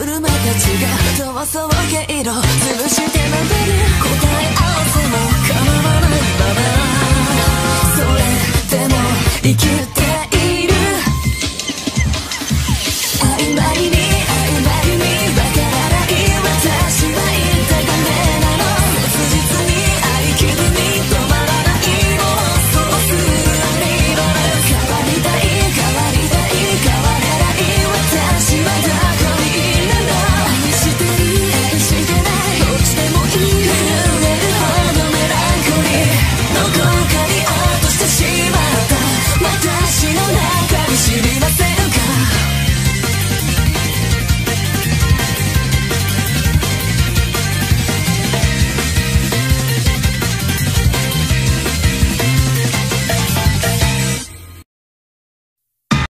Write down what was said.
車たちが逃走経路潰して待てる答え合わせも構わないまま。